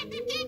Captain